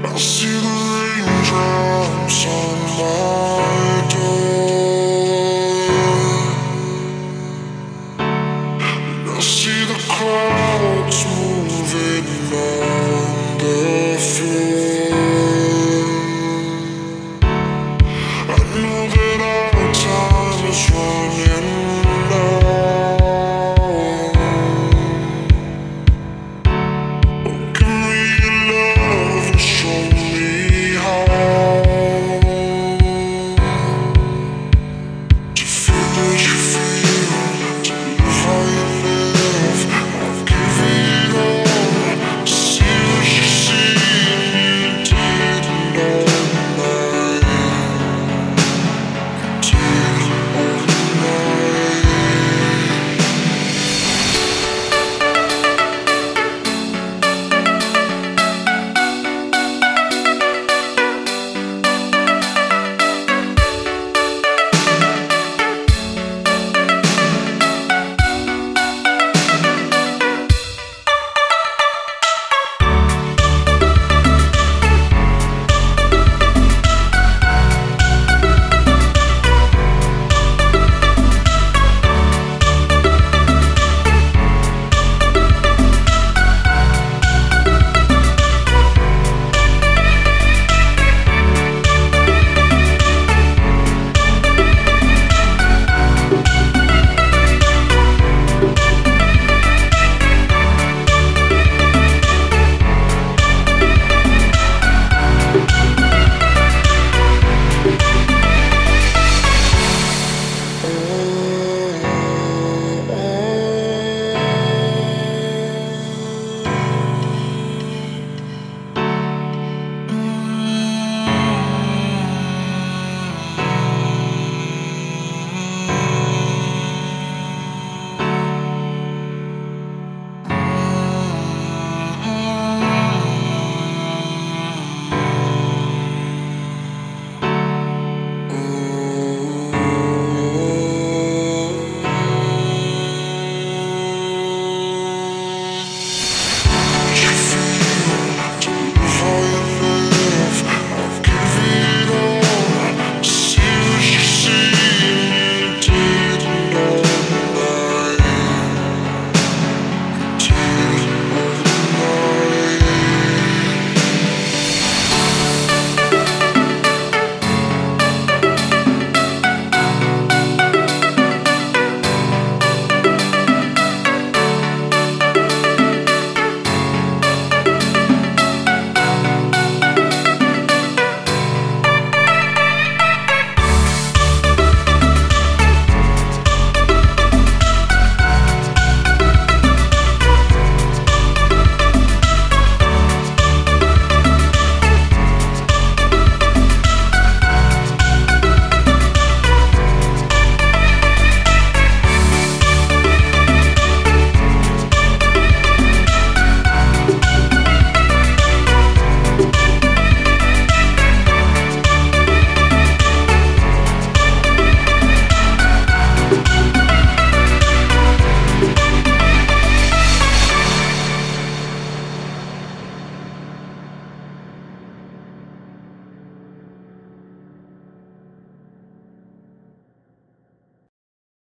I see the raindrops on my door. And I see the clouds moving on the floor.